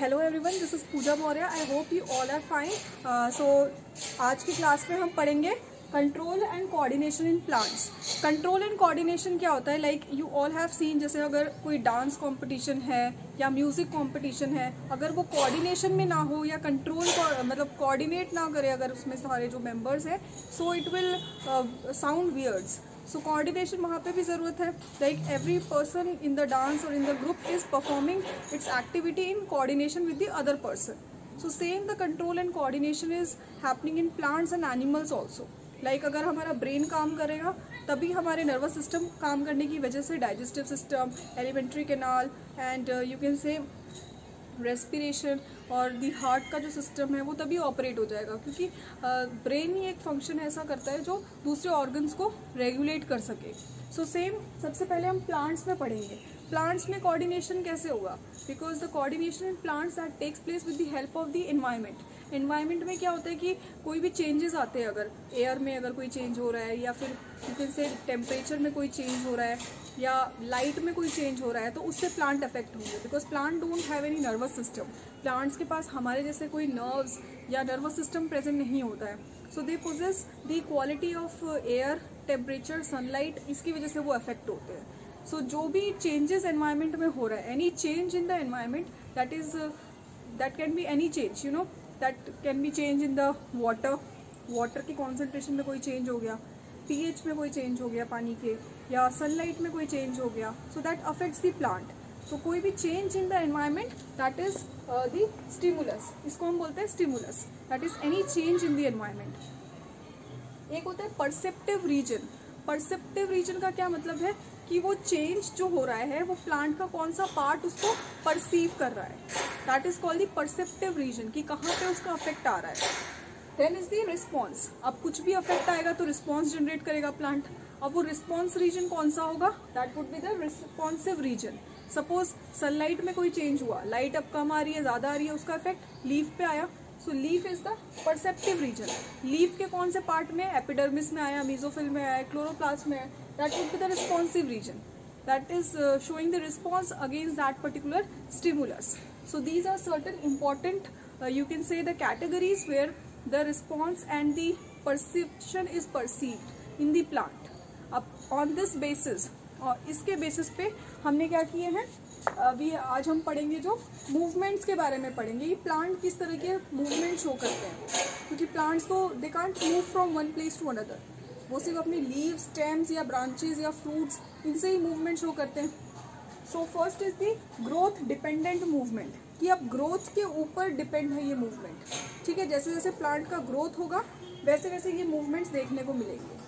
Hello everyone this is Puja Maurya I hope you all are fine so आज की class में हम पढ़ेंगे control and coordination in plants control and coordination क्या होता है? Like you all have seen जैसे अगर कोई डांस कंपटीशन है या म्यूज़िक कंपटीशन है, अगर वो कोऑर्डिनेशन में ना हो या कंट्रोल मतलब कोऑर्डिनेट ना करे अगर उसमें सारे जो मेंबर्स हैं so it will sound weirds so coordination वहाँ पे भी ज़रूरत है। Like every person in the dance और in the group is performing its activity in coordination with the other person so same the control and coordination is happening in plants and animals also like अगर हमारा brain काम करेगा, तभी हमारे nervous system काम करने की वजह से digestive system alimentary canal and you can say respiration और दी हार्ट का जो सिस्टम है, वो तभी ऑपरेट हो जाएगा। क्योंकि ब्रेन ही एक फ़ंक्शन ऐसा करता है जो दूसरे ऑर्गन्स को रेगुलेट कर सके। सो so सेम सबसे पहले हम प्लांट्स में पढ़ेंगे। प्लांट्स में कोऑर्डिनेशन कैसे होगा? Because the coordination in plants that takes place with the help of the environment environment में क्या होता है कि कोई भी चेंजेस आते हैं, अगर एयर में अगर कोई चेंज हो रहा है, या फिर से टेम्परेचर में कोई चेंज हो रहा है या लाइट में कोई चेंज हो रहा है तो उससे प्लांट अफेक्ट होंगे। Because plant don't have any nervous system plants के पास हमारे जैसे कोई नर्व्स या नर्वस सिस्टम प्रेजेंट नहीं होता है। So they poses the quality of air temperature sunlight इसकी वजह से वो अफेक्ट होते हैं। सो so, जो भी चेंजेस एनवायरमेंट में हो रहा है any change in the environment that is that can be any change you know that can be change in the water water की कॉन्सेंट्रेशन में कोई चेंज हो गया। पीएच में कोई चेंज हो गया पानी के, या सनलाइट में कोई चेंज हो गया so that affects the plant तो कोई भी change in the environment that is the stimulus इसको हम बोलते हैं stimulus that is any change in the environment एक होता है परसेप्टिव रीजन परसेप्टिव रीजन का क्या मतलब है? कि वो चेंज जो हो रहा है, वो प्लांट का कौन सा पार्ट उसको परसीव कर रहा है. That is called the perceptive region कि कहाँ पे उसका अफेक्ट आ रहा है. देन इज़ द रिस्पॉन्स अब कुछ भी अफेक्ट आएगा तो रिस्पॉन्स जनरेट करेगा प्लांट अब वो रिस्पॉन्स रीजन कौन सा होगा? That would be the responsive region suppose sunlight में कोई चेंज हुआ. लाइट अब कम आ रही है ज़्यादा आ रही है उसका इफ़ेक्ट लीफ पे आया. So leaf is the perceptive region leaf के कौन से पार्ट में? एपिडर्मिस में आया मीजोफिल में आया क्लोरोप्लास्ट में आया. That would be the responsive region that is uh, showing the response against that particular stimulus. So these are certain you can say the categories where the response and the perception is perceived in the plant. अब on this basis और इसके basis पे हमने क्या किए हैं? अभी आज हम पढ़ेंगे जो मूवमेंट्स के बारे में पढ़ेंगे। ये प्लांट किस तरह के मूवमेंट शो करते हैं? क्योंकि प्लांट्स तो they can't move from one place to another वो सिर्फ़ अपनी लीव स्टेम्स या ब्रांचेज या फ्रूट्स इनसे ही मूवमेंट शो करते हैं। So first is the growth dependent movement कि अब ग्रोथ के ऊपर डिपेंड है ये मूवमेंट ठीक है, जैसे जैसे प्लांट का ग्रोथ होगा, वैसे वैसे ये मूवमेंट्स देखने को मिलेंगे।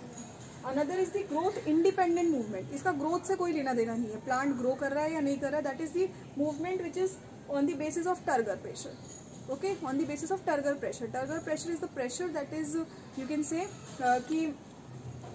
Another is the growth independent movement इसका ग्रोथ से कोई लेना देना नहीं है। प्लांट ग्रो कर रहा है या नहीं कर रहा है that is the movement which is on the basis of turgor pressure okay on the basis of turgor pressure turgor pressure is the pressure that is you can say कि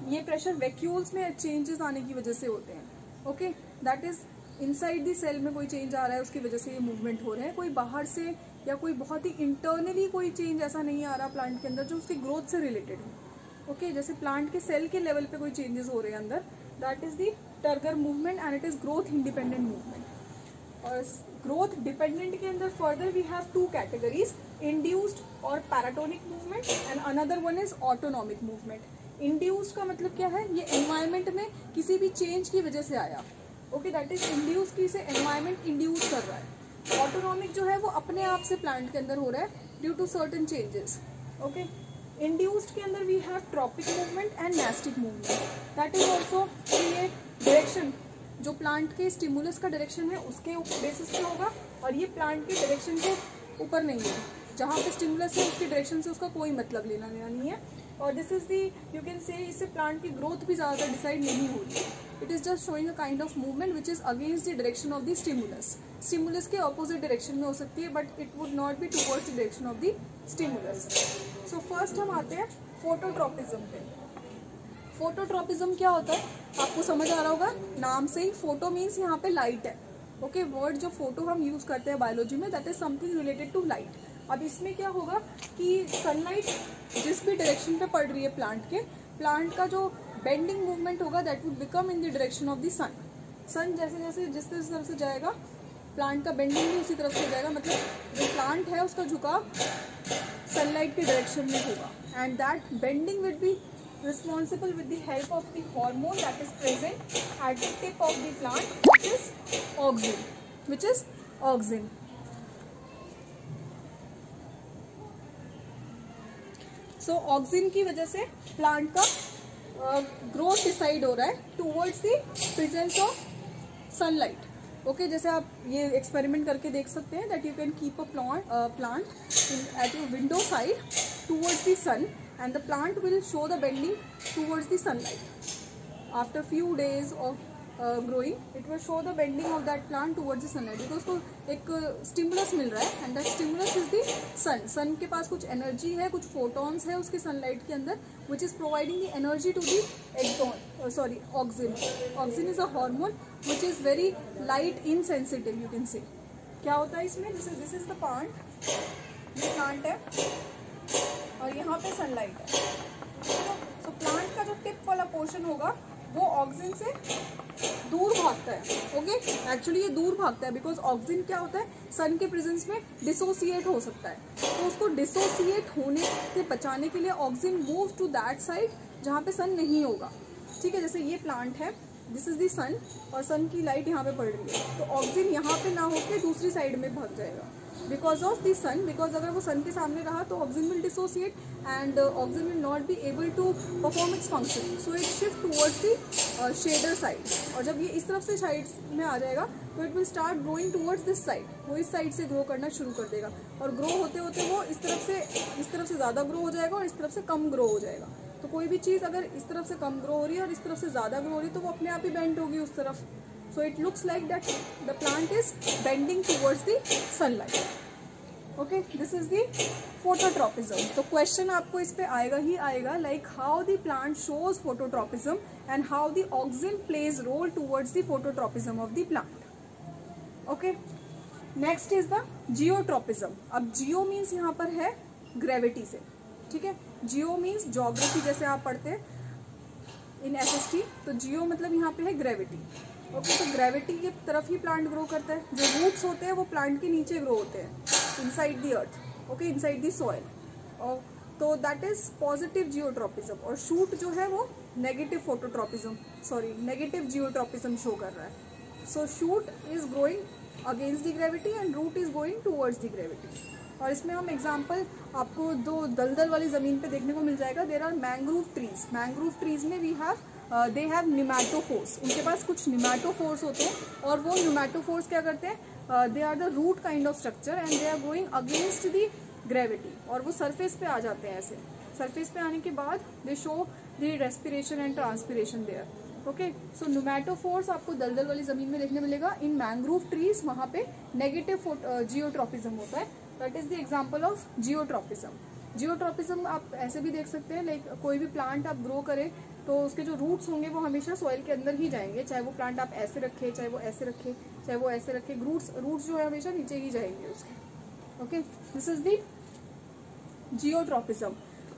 ये प्रेशर वैक्यूल्स में changes आने की वजह से होते हैं। Okay that is inside the cell में कोई चेंज आ रहा है, उसकी वजह से ये मूवमेंट हो रहे हैं। कोई बाहर से या कोई बहुत ही इंटरनली कोई चेंज ऐसा नहीं आ रहा प्लांट के अंदर जो उसकी ग्रोथ से रिलेटेड है। ओके जैसे प्लांट के सेल के लेवल पे कोई चेंजेस हो रहे हैं अंदर that is the turgor movement and it is growth independent movement और ग्रोथ डिपेंडेंट के अंदर further we have two categories induced और paratonic movement and another one is autonomic movement induced का मतलब क्या है? ये एनवायरमेंट में किसी भी चेंज की वजह से आया। ओके दैट इज़ इंड्यूस की से एनवायरमेंट इंड्यूस कर रहा है। ऑटोनॉमिक जो है, वो अपने आप से प्लांट के अंदर हो रहा है due to certain changes okay induced के अंदर we have tropic movement and nastic movement that is also ये डायरेक्शन जो प्लांट के स्टिमुलस का डायरेक्शन है, उसके बेसिस पे होगा। और ये प्लांट के डायरेक्शन के ऊपर नहीं है। जहाँ पे स्टिमुलस है, उसके डायरेक्शन से उसका कोई मतलब लेना लेना नहीं है। और this is the you can say इससे प्लांट की ग्रोथ भी ज़्यादातर डिसाइड नहीं हो रही it is just showing a kind of movement which is against the direction of the stimulus stimulus के ऑपोजिट डायरेक्शन में हो सकती है but it would not be towards the direction of the stimulus so first हम आते हैं phototropism पे। Phototropism क्या होता है? आपको समझ आ रहा होगा नाम से ही फ़ोटो मीन्स यहाँ पे लाइट है। ओके okay, वर्ड जो फ़ोटो हम यूज़ करते हैं बायोलॉजी में that is something related to light अब इसमें क्या होगा कि सनलाइट जिस भी डायरेक्शन पे पड़ रही है प्लांट के प्लांट का जो बेंडिंग मूवमेंट होगा that would become in the direction of the sun sun जैसे जैसे, जिस तरह से जाएगा प्लांट का बेंडिंग भी उसी तरफ़ से जाएगा मतलब जो प्लांट है उसका झुकाव सनलाइट के डायरेक्शन में होगा. And that bending would be responsible with the help of the hormone that is present at the tip of the plant, which is auxin which is auxin so so, oxygen की वजह से plant का growth decide हो रहा है towards the presence of sunlight okay जैसे आप ये एक्सपेरिमेंट करके देख सकते हैं that you can keep a plant plant at your window side towards the sun and the plant will show the bending towards the sunlight. After few days of growing it will show the bending of that plant towards the sunlight because को एक uh, stimulus मिल रहा है and that stimulus is the sun sun के पास कुछ energy है, कुछ फोटोन्स है उसके सनलाइट के अंदर which is providing the energy to the acton sorry oxygen oxygen is a hormone which is very light in sensitive you can say क्या होता है इसमें? This is this is the plant ये plant है और यहाँ पे सनलाइट है। सो प्लांट का जो टिप वाला पोर्शन होगा वो ऑक्सीजन से दूर भागता है ओके एक्चुअली ये दूर भागता है बिकॉज़ ऑक्सीजन क्या होता है? सन के प्रेजेंस में डिसोसिएट हो सकता है। तो उसको डिसोसिएट होने से बचाने के लिए oxygen move to that side जहाँ पे सन नहीं होगा। ठीक है, जैसे ये प्लांट है दिस इज़ दी सन और सन की लाइट यहाँ पे पड़ रही है। तो ऑक्सीजन यहाँ पे ना होकर दूसरी साइड में भाग जाएगा। Because of the sun because अगर वो सन के सामने रहा तो oxygen will dissociate and oxygen will not be able to perform its function so it shift towards the shader side और जब ये इस तरफ़ से साइड में आ जाएगा तो it will start growing towards this side वो इस साइड से ग्रो करना शुरू कर देगा। और ग्रो होते होते वो इस तरफ़ से, इस तरफ़ से ज़्यादा ग्रो हो जाएगा और इस तरफ़ से कम ग्रो हो जाएगा। तो कोई भी चीज़ अगर इस तरफ़ से कम ग्रो हो रही है और इस तरफ़ से ज़्यादा ग्रो हो रही है तो वो अपने आप ही बेंड होगी उस तरफ़। So it looks like that the plant is bending towards the sunlight. Okay this is the phototropism तो क्वेश्चन आपको इस पे आएगा ही आएगा like how the plant shows phototropism and how the oxygen plays role towards the phototropism of the plant okay next is the geotropism अब geo means यहाँ पर है ग्रेविटी से, ठीक है? जियो मीन्स जोग्राफी जैसे आप पढ़ते हैं इन एस तो जियो मतलब यहाँ पे है ग्रेविटी ओके तो ग्रेविटी की तरफ़ ही प्लांट ग्रो करता है। जो रूट्स होते हैं, वो प्लांट के नीचे ग्रो होते हैं। Inside the earth okay inside the soil और तो दैट इज़ पॉजिटिव जियोट्रॉपिज्म और शूट जो है, वो negative phototropism sorry negative geotropism show कर रहा है। So shoot is growing against the gravity and root is going towards the gravity और इसमें हम एग्ज़ाम्पल आपको दो दलदल वाली ज़मीन पे देखने को मिल जाएगा। There are mangrove trees mangrove trees में we have they have pneumatophores उनके पास कुछ निमाटोफोर्स होते हैं और वो निमाटोफोर्स क्या करते हैं? They are the root kind of structure and they are going against the gravity और वो सरफेस पे आ जाते हैं ऐसे। सरफेस पे आने के बाद they show the respiration and transpiration there okay so pneumatophores आपको दलदल वाली ज़मीन में देखने मिलेगा। इन मैंग्रोव ट्रीज वहाँ पे नेगेटिव जियोट्रोपिज्म होता है। That is the example of geotropism geotropism आप ऐसे भी देख सकते हैं लाइक कोई भी प्लांट आप ग्रो करें तो उसके जो रूट्स होंगे वो हमेशा सॉइल के अंदर ही जाएँगे। चाहे वो प्लांट आप ऐसे रखे, चाहे वो ऐसे रखें, चाहे वो ऐसे रखे रूट्स रूट्स जो है हमेशा नीचे ही जाएँगे उसके। Okay this is the geotropism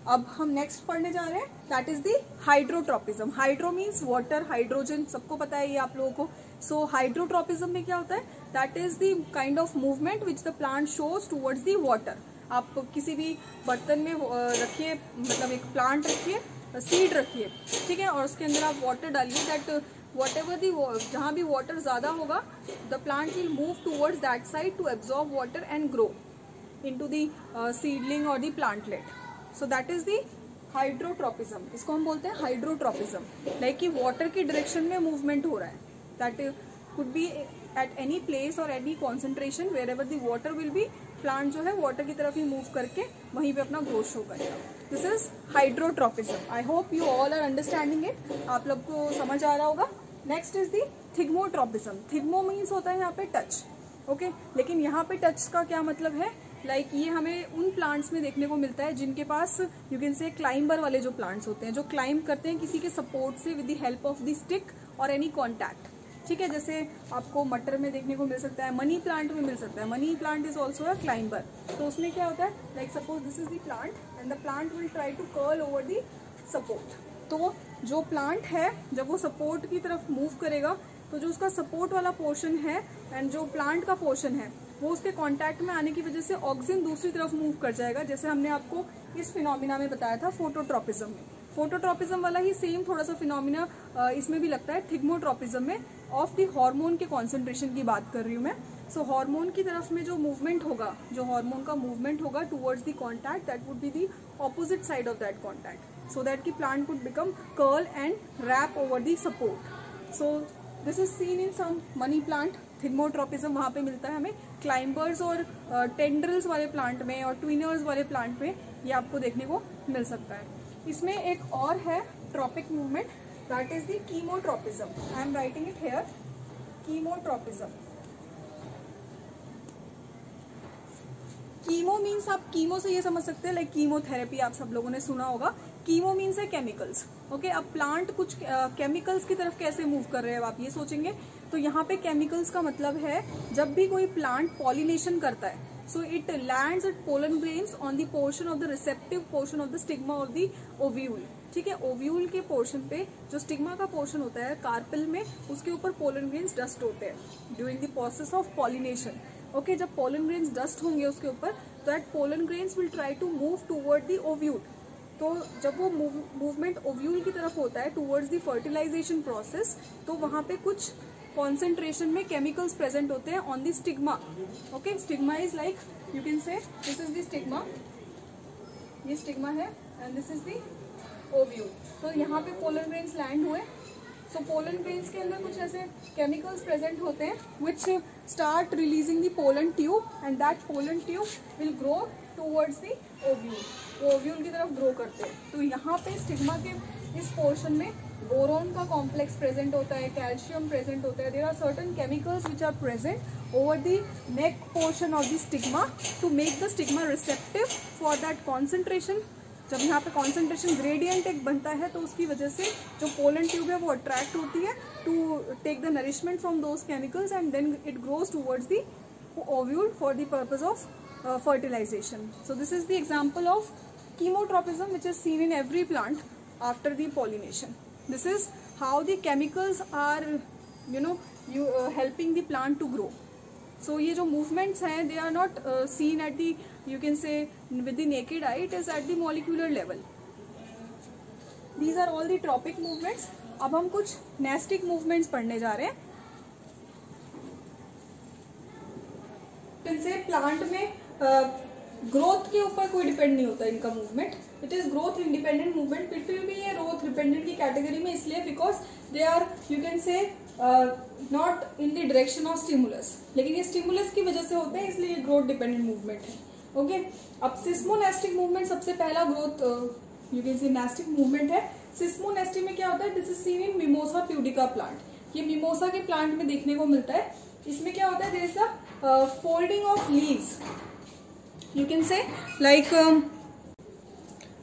अब हम नेक्स्ट पढ़ने जा रहे हैं। That is the hydrotropism hydro means water hydrogen सबको पता है ये आप लोगों को। सो हाइड्रोट्रोपिज्म में क्या होता है? That is the kind of movement which the plant shows towards the water आप किसी भी बर्तन में रखिए मतलब एक प्लांट रखिए सीड रखिए, ठीक है? और उसके अंदर आप वाटर डालिए दैट वट एवर दी जहाँ भी वाटर ज़्यादा होगा the plant will move towards that side to absorb water and grow into the seedling और the plantlet so that is the hydrotropism इसको हम बोलते हैं हाइड्रोट्रॉपिज्म लाइक कि वाटर की डायरेक्शन में मूवमेंट हो रहा है. That could be at any place और any concentration wherever the water will be plant जो है वाटर की तरफ़ ही मूव करके वहीं पे अपना ग्रोथ शो करेगा this is hydrotropism I hope you all are understanding it आप लोग को समझ आ रहा होगा। Next is the thigmotropism thigmo means होता है यहाँ पे टच ओके okay? लेकिन यहाँ पे टच का क्या मतलब है? लाइक like ये हमें उन प्लांट्स में देखने को मिलता है जिनके पास यू कैन से क्लाइंबर वाले जो प्लांट्स होते हैं, जो क्लाइंब करते हैं किसी के सपोर्ट से with the help of the stick और एनी कॉन्टैक्ट ठीक है, जैसे आपको मटर में देखने को मिल सकता है, मनी प्लांट में मिल सकता है। Money plant is also a climber तो उसमें क्या होता है like suppose this is the plant and the plant will try to curl over the support तो जो प्लांट है, जब वो सपोर्ट की तरफ़ मूव करेगा तो जो उसका सपोर्ट वाला पोर्शन है एंड जो प्लांट का पोर्शन है, वो उसके कांटेक्ट में आने की वजह से ऑक्सीजन दूसरी तरफ़ मूव कर जाएगा। जैसे हमने आपको इस फिनोमिना में बताया था फोटोट्रोपिज्म में। फोटोट्रोपिज्म वाला ही सेम थोड़ा सा फिनोमिना इसमें भी लगता है थिग्मोट्रोपिज्म में। ऑफ़ द हार्मोन के कॉन्सेंट्रेशन की बात कर रही हूँ मैं। सो so, हार्मोन की तरफ़ में जो मूवमेंट होगा जो हार्मोन का मूवमेंट होगा towards the contact that would be the opposite side of that contact so that की plant would become curl and wrap over the support so this is seen in some money plant thigmotropism वहाँ पे मिलता है हमें। Climbers और tendrils uh, वाले plant में और ट्विनर्स वाले प्लांट में ये आपको देखने को मिल सकता है। इसमें एक और है tropic movement that is the chemotropism I am writing it here chemotropism chemo means आप कीमो से ये समझ सकते हैं लाइक कीमोथेरेपी आप सब लोगों ने सुना होगा। कीमो मीन्स है केमिकल्स ओके अब प्लांट कुछ केमिकल्स की तरफ़ कैसे मूव कर रहे हैं आप ये सोचेंगे। तो यहाँ पे केमिकल्स का मतलब है, जब भी कोई प्लांट पॉलिनेशन करता है, so it lands at pollen grains on the portion of the receptive portion of the stigma of the ovule. ठीक है ओव्यूल के पोर्शन पे जो स्टिग्मा का पोर्शन होता है कार्पिल में, उसके ऊपर पोलन ग्रेन्स डस्ट होते हैं during the process of pollination okay जब पोलन ग्रेन्स डस्ट होंगे उसके ऊपर तो that pollen grains will try to move toward the ovule तो जब वो मूवमेंट ओव्यूल की तरफ़ होता है टूवर्ड्स द फर्टिलाइजेशन प्रोसेस तो वहाँ पे कुछ कॉन्सेंट्रेशन में केमिकल्स प्रेजेंट होते हैं on the stigma okay stigma is like you can say this is the stigma ये स्टिग्मा है and this is the ovule तो यहाँ पे पोलन ग्रेन्स लैंड हुए. सो पोलन ग्रेन्स के अंदर कुछ ऐसे केमिकल्स प्रेजेंट होते हैं which start releasing the pollen tube and that pollen tube will grow towards the ovule ovule की तरफ़ ग्रो करते हैं. तो यहाँ पे स्टिग्मा के इस पोर्शन में बोरोन का कॉम्प्लेक्स प्रेजेंट होता है कैल्शियम प्रेजेंट होता है. There are certain chemicals which are present over the neck portion of the stigma to make the stigma receptive for that concentration जब यहाँ पे कॉन्सेंट्रेशन ग्रेडियंट एक बनता है तो उसकी वजह से जो पोलन ट्यूब है वो अट्रैक्ट होती है to take the nourishment from those chemicals and then it grows towards the ovule for the purpose of fertilization so this is the example of chemotropism which is seen in every plant after the pollination this is how the chemicals are you know you helping the plant to grow so ये जो movements हैं they are not seen at to can say with the naked eye, it is at the molecular level. These are all the tropic movements. अब हम कुछ nastic movements पढ़ने जा रहे हैं। से प्लांट में ग्रोथ के ऊपर कोई डिपेंड नहीं होता इनका movement it is growth independent movement फिर भी ये ग्रोथ डिपेंडेंट की कैटेगरी में इसलिए because they are you can say not in the direction of stimulus लेकिन ये स्टिमुलस की वजह से होते हैं, इसलिए ये ग्रोथ डिपेंडेंट मूवमेंट है। ओके अब सिस्मोनेस्टिक मूवमेंट सबसे पहला growth you can say nastic movement है। सिस्मोनेस्टिक में क्या होता है? This is seen in mimosa pudica plant ये मिमोसा के प्लांट में देखने को मिलता है। इसमें क्या होता है? There is the folding of leaves you can say like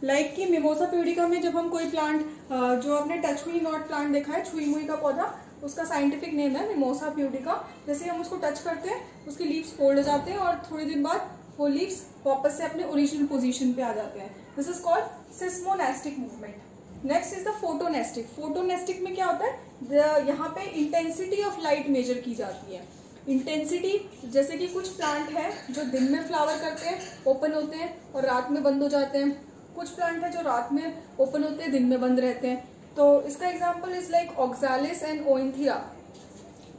like कि मिमोसा प्यूडिका में जब हम कोई प्लांट uh, जो आपने टच मी नॉट प्लांट देखा है छुई मुई का पौधा उसका साइंटिफिक नेम है मिमोसा प्यूडिका जैसे हम उसको टच करते हैं उसके लीव्स फोल्ड हो जाते हैं और थोड़ी दिन बाद वो लीव्स वापस से अपने ओरिजिनल पोजीशन पे आ जाते हैं। This is called seismonastic movement next is the photonastic photonastic में क्या होता है? यहाँ पे इंटेंसिटी ऑफ़ लाइट मेजर की जाती है। इंटेंसिटी जैसे कि कुछ प्लांट है जो दिन में फ्लावर करते हैं ओपन होते हैं और रात में बंद हो जाते हैं। कुछ प्लांट है जो रात में ओपन होते हैं, दिन में बंद रहते हैं। तो इसका example is like oxalis and oenothera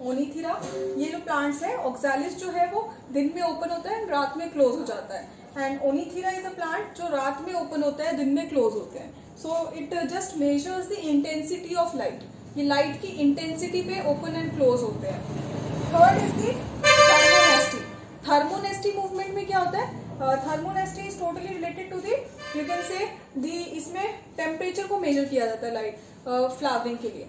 oenothera ये जो प्लांट्स है ऑक्सालिस जो है वो दिन में ओपन होता है रात में क्लोज हो जाता है। And oenothera is a plant जो रात में ओपन होता है दिन में क्लोज होते हैं। So it just measures the intensity of light ये लाइट की इंटेंसिटी पे ओपन एंड क्लोज होते हैं। Third is the thermonasty thermonasty movement में क्या होता है? Thermonasty is totally related to the you can say the इसमें टेम्परेचर को मेजर किया जाता है लाइट फ्लावरिंग uh, के लिए।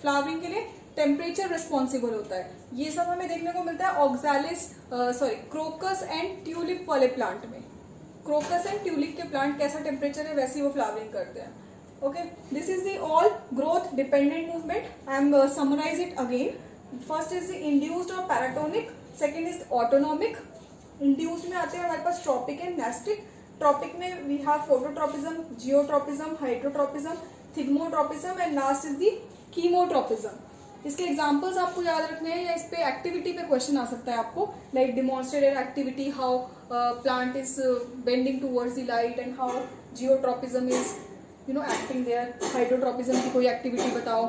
फ्लावरिंग के लिए टेम्परेचर रिस्पॉन्सिबल होता है। ये सब हमें देखने को मिलता है oxalis sorry crocus and tulip वाले प्लांट में। क्रोकस एंड ट्यूलिप के प्लांट कैसा टेम्परेचर है, वैसे वो फ्लावरिंग करते हैं। Okay this is the all growth dependent movement I am summarise it again first is the induced और paratonic second is autonomic induced में आते हैं हमारे पास ट्रॉपिक एंड नेस्टिक ट्रॉपिक में we have phototropism geotropism hydrotropism thigmotropism and last is the chemotropism इसके examples आपको याद रखने हैं, या इस पे एक्टिविटी पे क्वेश्चन आ सकता है आपको like demonstrated activity how plant is bending towards the light and how geotropism is you know acting there hydrotropism की कोई एक्टिविटी बताओ।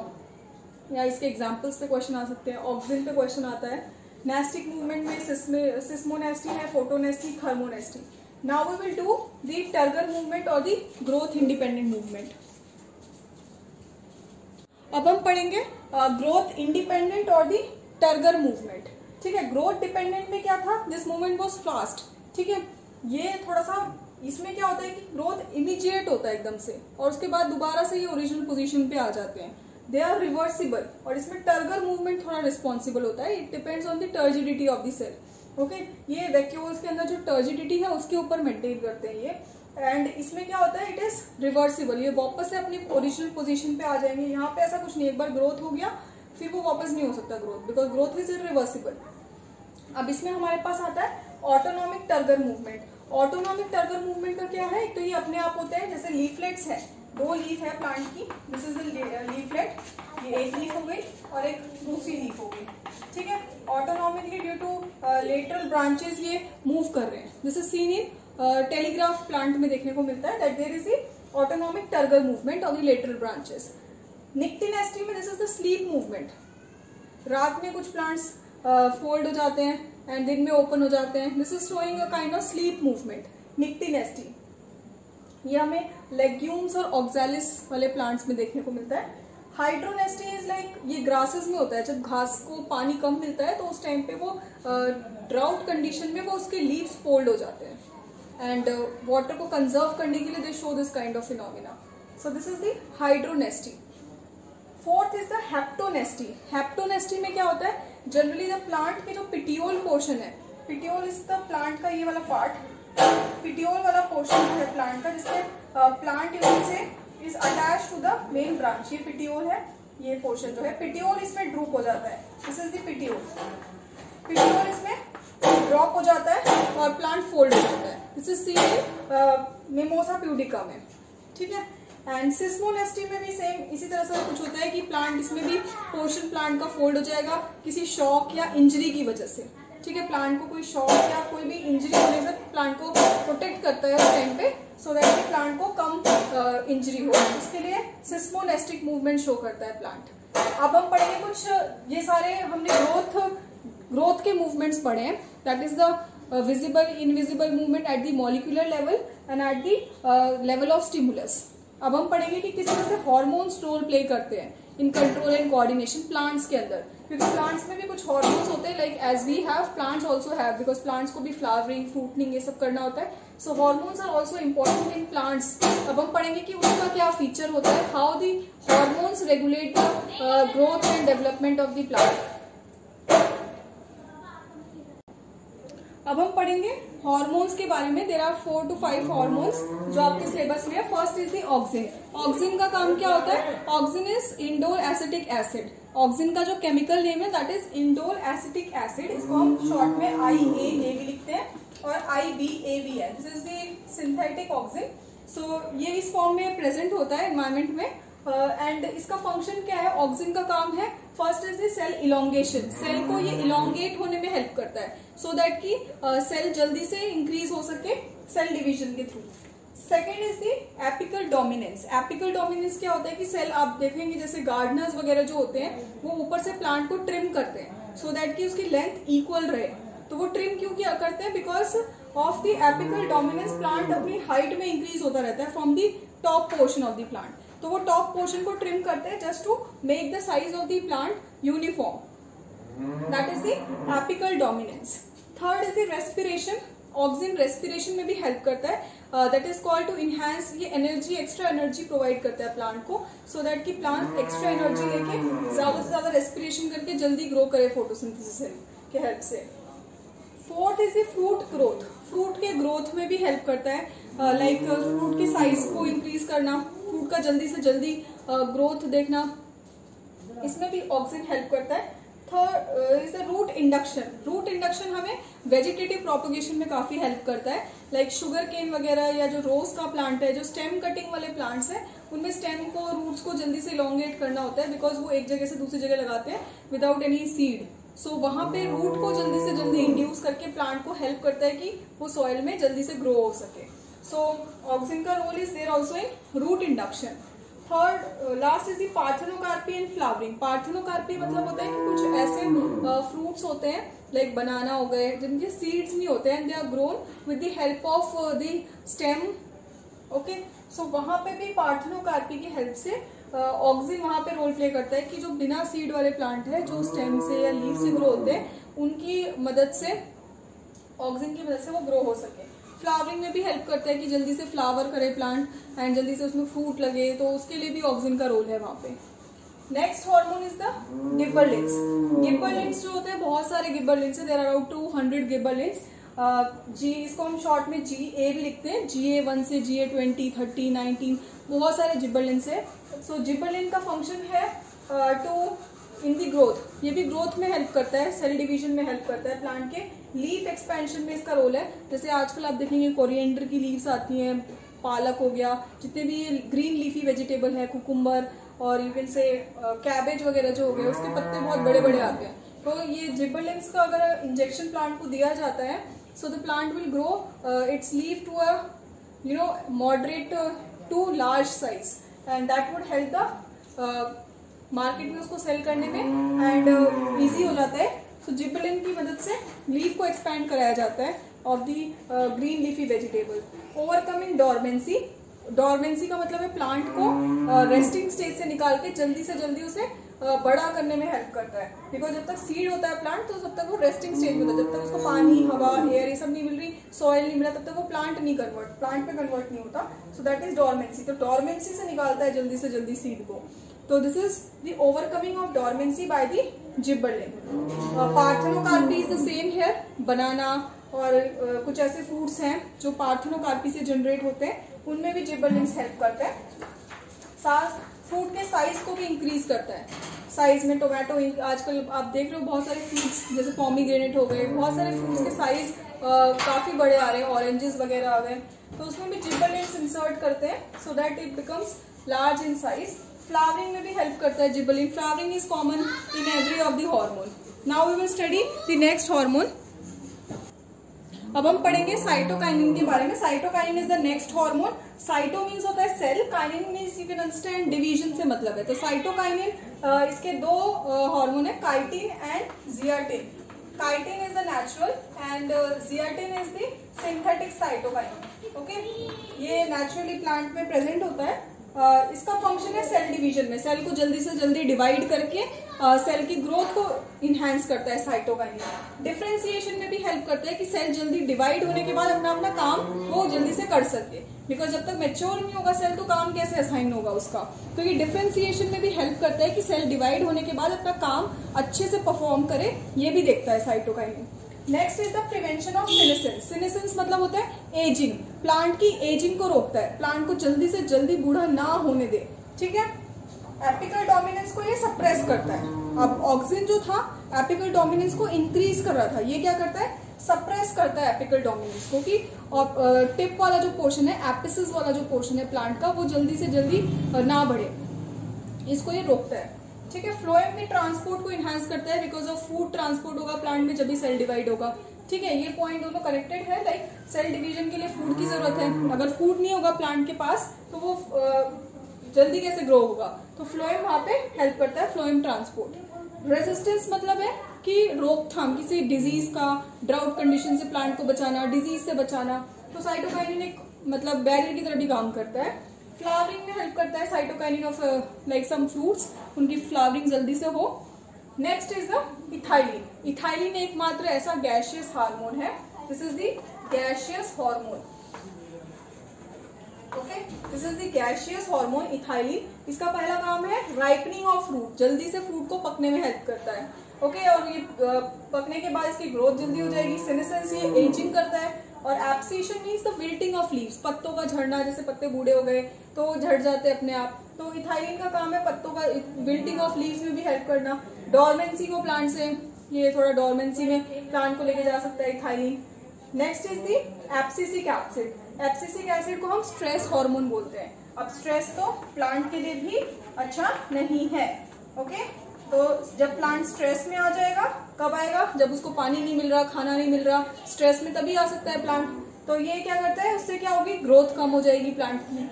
या इसके एग्जाम्पल्स पे क्वेश्चन आ सकते हैं ऑक्सीजन पे क्वेश्चन आता है। नेस्टिक मूवमेंट में सिस्मोनेस्टी है photonasty thermonasty now we will do the turgor movement और दी ग्रोथ इंडिपेंडेंट मूवमेंट अब हम पढ़ेंगे ग्रोथ इंडिपेंडेंट और दी टर्गर मूवमेंट ठीक है ग्रोथ डिपेंडेंट में क्या था? दिस मूवमेंट वॉज़ फास्ट ठीक है, ये थोड़ा सा इसमें क्या होता है कि ग्रोथ इमीजिएट होता है एकदम से, और उसके बाद दोबारा से ये ओरिजिनल पोजीशन पे आ जाते हैं। दे आर रिवर्सिबल और इसमें टर्गर मूवमेंट थोड़ा रिस्पॉन्सिबल होता है। It depends on the turgidity of the cell okay ये वैक्यूल्स के अंदर जो टर्जिडिटी है, उसके ऊपर मेंटेन करते हैं ये। एंड इसमें क्या होता है? इट इज़ रिवर्सिबल ये वापस से अपनी ओरिजिनल पोजीशन पे आ जाएँगे। यहाँ पे ऐसा कुछ नहीं, एक बार ग्रोथ हो गया, फिर वो वापस नहीं हो सकता growth because growth is reversible अब इसमें हमारे पास आता है autonomic turgor movement autonomic turgor movement का क्या है? तो ये अपने आप होते हैं, जैसे लीफलेट्स है। दो लीफ है प्लांट की दिस इज़ लीफलेट ये एक लीफ हो गई और एक दूसरी लीफ हो गई। ठीक है? Autonomically due to lateral branches ये मूव कर रहे हैं। This is seen in telegraph plant में देखने को मिलता है that there is the autonomic turgor movement of the lateral branches nyctinasty में this is the sleep movement रात में कुछ प्लांट्स फोल्ड हो जाते हैं एंड दिन में ओपन हो जाते हैं. This is showing a kind of sleep movement nyctinasty ये हमें लेग्यूम्स और ऑक्सैलिस वाले प्लांट्स में देखने को मिलता है. हाइड्रोनेस्टी इज़ लाइक ये ग्रासेस में होता है. जब घास को पानी कम मिलता है तो उस टाइम पे वो ड्राउट uh, कंडीशन में वो उसके लीव्स फोल्ड हो जाते हैं. एंड वाटर uh, को कंजर्व करने के लिए they show this kind of phenomena so this is the hydronasty fourth is the haptonasty में क्या होता है? जनरली द प्लांट के जो पिटियोल पोर्शन है पिटियोल इज़ द प्लांट का ये वाला पार्ट पिटियोल वाला पोर्शन है प्लांट का जिसमें प्लांट यूनिट से is attach to the main branch ये पिटियोल है ये पोर्शन जो है पिटियोल इसमें ड्रूप हो जाता है. This is the petiole petiole इसमें ड्रॉप हो जाता है और प्लांट फोल्ड हो जाता है। This is see mimosa pudica में। ठीक है? एंड सिस्मोनेस्टी में भी सेम इसी तरह से कुछ होता है कि प्लांट इसमें भी पोर्शन प्लांट का फोल्ड हो जाएगा किसी शॉक या इंजरी की वजह से। ठीक है? प्लांट को कोई शॉक या कोई भी इंजरी होने से प्लांट को प्रोटेक्ट करता है उस टाइम पे सो दैट कि प्लांट को कम इंजरी हो। इसके लिए सिस्मोनेस्टिक मूवमेंट शो करता है प्लांट अब हम पढ़ेंगे कुछ ये सारे, हमने ग्रोथ ग्रोथ के मूवमेंट्स पढ़े हैं. That is the visible invisible movement at the molecular level and at the level of stimulus अब हम पढ़ेंगे कि किस तरह से हॉर्मोन्स रोल प्ले करते हैं in control and coordination plants के अंदर. क्योंकि प्लांट्स में भी कुछ हॉर्मोन्स होते हैं like as we have plants also have because plants को भी फ्लावरिंग फ्रूटनिंग ये सब करना होता है. So hormones are also important in plants अब हम पढ़ेंगे कि उसका क्या फीचर होता है how the hormones regulate the growth and development of the plant अब हम पढ़ेंगे हॉर्मोन्स के बारे में. There are four to five hormones जो आपके सिलेबस में है. First is the auxin auxin का काम क्या होता है? Auxin is indole acetic acid auxin का जो केमिकल नेम है that is indole acetic acid इसको हम शॉर्ट में आई ए ए भी लिखते हैं और आई बी ए बी है. This is the synthetic auxin so ये इस फॉर्म में प्रेजेंट होता है एनवायरमेंट में. एंड uh, इसका फ़ंक्शन क्या है? ऑक्सिन का काम है। First is cell elongation cell को ये इलोंगेट होने में हेल्प करता है। सो so दैट कि सेल uh, जल्दी से इंक्रीज हो सके सेल डिवीज़न के through second is the apical dominance apical dominance क्या होता है कि सेल आप देखेंगे जैसे गार्डनर्स वगैरह जो होते हैं वो ऊपर से प्लांट को ट्रिम करते हैं। सो so दैट कि उसकी लेंथ इक्वल रहे। तो वो ट्रिम क्यों किया करते हैं? Because of the apical dominance plant अपनी हाइट में इंक्रीज होता रहता है from the top portion of the plant तो वो टॉप पोर्शन को ट्रिम करते हैं just to make the size of the plant uniform that is the apical dominance third is the respiration oxygen respiration में भी हेल्प करता है. That is called to enhance ये एनर्जी एक्स्ट्रा एनर्जी प्रोवाइड करता है plant को so that कि plant extra energy लेके ज़्यादा से ज़्यादा रेस्पिरेशन करके जल्दी ग्रो करे फोटोसिंथेसिस के हेल्प से. Fourth is the fruit growth fruit के ग्रोथ में भी हेल्प करता है. लाइक uh, फ्रूट के साइज़ को इंक्रीज करना. फ्रूट का जल्दी से जल्दी ग्रोथ देखना। इसमें भी ऑक्सीजन हेल्प करता है। Third is the root induction root induction हमें वेजिटेटिव प्रोपोगेशन में काफ़ी हेल्प करता है। लाइक शुगर केन वगैरह या जो रोज का प्लांट है, जो स्टेम कटिंग वाले प्लांट्स है, उनमें स्टेम को रूट्स को जल्दी से इलांगेट करना होता है बिकॉज़ वो एक जगह से दूसरी जगह लगाते हैं विदाउट एनी सीड सो वहाँ पे रूट को जल्दी से जल्दी इंड्यूस करके प्लांट को हेल्प करता है कि वो सॉइल में जल्दी से ग्रो हो सके। ऑक्सीजन का role is there also in root induction third last is parthenocarpy and flowering parthenocarpy मतलब होता है कि कुछ ऐसे फ्रूट्स uh, होते हैं लाइक बनाना हो गए जिनके सीड्स नहीं होते हैं they are grown with the help of the stem okay so वहाँ पे भी पार्थेनोकार्पी की हेल्प से ऑक्सीजन uh, वहाँ पे रोल प्ले करता है कि जो बिना सीड वाले प्लांट है जो स्टेम से या लीव से ग्रो होते हैं उनकी मदद से ऑक्सीजन की मदद से वो ग्रो हो सके। फ्लावरिंग में भी हेल्प करता है कि जल्दी से फ्लावर करे प्लांट एंड जल्दी से उसमें फ्रूट लगे तो उसके लिए भी ऑक्सीजन का रोल है वहाँ पे। Next hormone is the gibberellins gibberellins जो होते हैं, बहुत सारे गिब्बरलिंस है there are about two hundred gibberellins G इसको हम शॉर्ट में जी ए भी लिखते हैं जी ए वन से G A twenty thirty nineteen बहुत सारे जिब्बरलिंस है। सो जिब्बरलिन का फ़ंक्शन है टू इन दी ग्रोथ ये भी ग्रोथ में हेल्प करता है सेल डिवीज़न में हेल्प करता है प्लांट के। लीफ एक्सपेंशन में इसका रोल है। जैसे आजकल आप देखेंगे कोरिएंडर की लीव्स आती हैं पालक हो गया जितने भी ये ग्रीन लीफी वेजिटेबल है कुकुम्बर और इवन से कैबेज वगैरह जो हो गए उसके पत्ते बहुत बड़े बड़े आते हैं। तो ये जिबरलिंग्स का अगर इंजेक्शन प्लांट को दिया जाता है so the plant will grow its leave to a you know moderate to large size and that would help the market में उसको सेल करने में एंड इजी uh, हो जाता है। सो so, जिबलिन की मदद से लीफ को एक्सपैंड कराया जाता है of the green leafy vegetable overcoming dormancy dormancy का मतलब है प्लांट को रेस्टिंग uh, स्टेज से निकाल के जल्दी से जल्दी उसे uh, बड़ा करने में हेल्प करता है. बिकॉज़ जब तक सीड होता है प्लांट तो तब तक वो रेस्टिंग स्टेज में होता है. जब तक उसको पानी हवा एयर ये सब नहीं मिल रही सॉइल नहीं मिला तब तक वो प्लांट नहीं कन्वर्ट प्लांट पे कन्वर्ट नहीं होता. सो दैट इज़ डॉर्मेंसी तो डॉर्मेंसी से निकालता है जल्दी से जल्दी सीड को. तो this is the overcoming of dormancy by the gibberellin parthenocarpy is the same here banana और कुछ ऐसे फ्रूट्स हैं जो पार्थेनोकार्पी से जनरेट होते हैं, उनमें भी जिब्बरलिन्स हेल्प करता है। साथ फ्रूट के साइज़ को भी इंक्रीज करता है। साइज़ में टोमेटो आजकल आप देख रहे हो बहुत सारे फ्रूट्स जैसे पॉमीग्रेनेट हो गए, बहुत सारे फ्रूट्स के साइज़ काफ़ी बड़े आ रहे हैं ऑरेंजेस वगैरह आ गए। तो उसमें भी जिब्बरलिन्स इंसर्ट करते हैं so that it becomes large in size flowering में भी हेल्प करता है gibberellin flowering is common in every of the hormone now we will study the next hormone अब हम पढ़ेंगे साइटोकाइनिन के बारे में. Cytokinin is the next hormone cyto means होता है cell kinin means you can understand division से मतलब है. तो साइटोकाइनिन इसके दो हार्मोन है kinetin and zeatin kinetin is the natural and zeatin is the synthetic cytokinin okay ये नेचुरली प्लांट में प्रेजेंट होता है. इसका फ़ंक्शन है सेल डिवीज़न में। सेल को जल्दी से जल्दी डिवाइड करके सेल की ग्रोथ को इनहेंस करता है साइटोकाइनिन डिफ्रेंसिएशन में भी हेल्प करता है कि सेल जल्दी डिवाइड होने के बाद अपना अपना काम वो जल्दी से कर सके। बिकॉज़ जब तक मेच्योर नहीं होगा सेल तो काम कैसे असाइन होगा उसका? तो ये डिफ्रेंसिएशन में भी हेल्प करता है कि सेल डिवाइड होने के बाद अपना काम अच्छे से परफॉर्म करे, ये भी देखता है cytokinin next is the prevention of senescence senescence मतलब होता है एजिंग प्लांट की एजिंग को रोकता है। प्लांट को जल्दी से जल्दी बूढ़ा ना होने दे। ठीक है? एपिकल डोमिनेंस को ये सप्रेस करता है। अब ऑक्सीजन जो था एपिकल डोमिनेंस को इंक्रीज कर रहा था। ये क्या करता है? सप्रेस करता है एपिकल डोमिनेंस को कि टिप वाला जो पोर्शन है एपिसिस वाला जो पोर्शन है प्लांट का, वो जल्दी से जल्दी ना बढ़े। इसको ये रोकता है। ठीक है? फ्लोएम में ट्रांसपोर्ट को इनहेंस करता है बिकॉज़ ऑफ़ फ़ूड ट्रांसपोर्ट होगा प्लांट में जब भी सेल डिवाइड होगा। ठीक है, ये पॉइंट दोनों कनेक्टेड है लाइक सेल डिवीज़न के लिए फ़ूड की ज़रूरत है। अगर फ़ूड नहीं होगा प्लांट के पास तो वो जल्दी कैसे ग्रो होगा? तो फ्लोएम वहाँ पे हेल्प करता है फ्लोएम ट्रांसपोर्ट रेजिस्टेंस मतलब है कि रोकथाम, किसी डिज़ीज़ का ड्राउट कंडीशन से प्लांट को बचाना डिज़ीज़ से बचाना। तो साइटोकाइनिन एक मतलब बैरियर की तरह भी काम करता है। फ्लावरिंग में हेल्प करता है cytokinin of like some fruits उनकी फ्लावरिंग जल्दी से हो। Next is the ethylene ethylene एकमात्र ऐसा गैशियस हार्मोन है. This is the gaseous hormone okay this is the gaseous hormone ethylene इसका पहला काम है राइपनिंग ऑफ़ फ्रूट जल्दी से फ्रूट को पकने में हेल्प करता है. ओके okay, और ये पकने के बाद इसकी ग्रोथ जल्दी हो जाएगी. सिनेसेंस ये एजिंग करता है. और abscission means the wilting of leaves पत्तों का झड़ना जैसे पत्ते बूढ़े हो गए तो झड़ जाते अपने आप. तो इथाइलिन का काम है पत्तों का विल्टिंग ऑफ़ लीव्स में भी हेल्प करना. डॉर्मेंसी को प्लांट से ये थोड़ा डॉर्मेंसी में प्लांट को लेके जा सकता है ethylene next is the abscisic acid abscisic acid को हम स्ट्रेस हार्मोन बोलते हैं। अब स्ट्रेस तो प्लांट के लिए भी अच्छा नहीं है ओके तो जब प्लांट स्ट्रेस में आ जाएगा, कब आएगा? जब उसको पानी नहीं मिल रहा, खाना नहीं मिल रहा स्ट्रेस में तभी आ सकता है प्लांट तो ये क्या करता है? उससे क्या होगी? ग्रोथ कम हो जाएगी प्लांट की।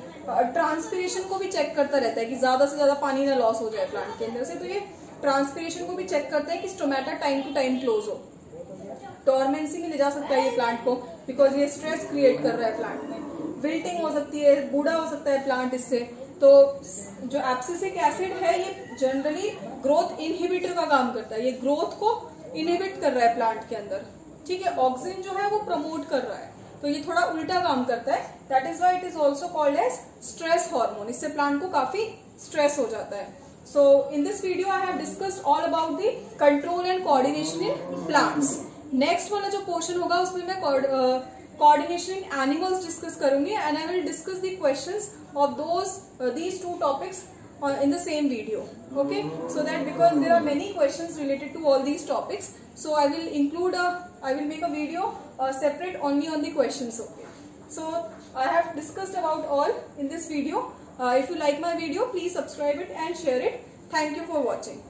ट्रांसपीरेशन को भी चेक करता रहता है कि ज़्यादा से ज़्यादा पानी ना लॉस हो जाए प्लांट के अंदर से। तो ये ट्रांसपीरेशन को भी चेक करता है कि stomata time to time close हो। टॉर्मेंसी में ले जा सकता है ये प्लांट को बिकॉज़ ये स्ट्रेस क्रिएट कर रहा है प्लांट में। विल्टिंग हो सकती है, बूढ़ा हो सकता है प्लांट इससे। तो जो एप्सिसिक एसिड है, ये जनरली ग्रोथ इनहिबिटर का काम करता है। ये ग्रोथ को इनहिबिट कर रहा है प्लांट के अंदर। ठीक है ऑक्सीजन जो है वो प्रमोट कर रहा है। तो ये थोड़ा उल्टा काम करता है। That is why it is also called as stress hormone इससे प्लांट को काफ़ी स्ट्रेस हो जाता है। So in this video I have discussed all about the control and coordination in plants next वाला जो पोर्शन होगा उसमें मैं कोऑर्डिनेशन इन एनिमल्स डिस्कस करूँगी and I will discuss the questions of those uh, these two topics uh, in the same video okay so that because there are many questions related to all these topics so i will include a i will make a video uh, separate only on the questions okay so i have discussed about all in this video uh, Uh, if you like my video please subscribe it and share it. Thank you for watching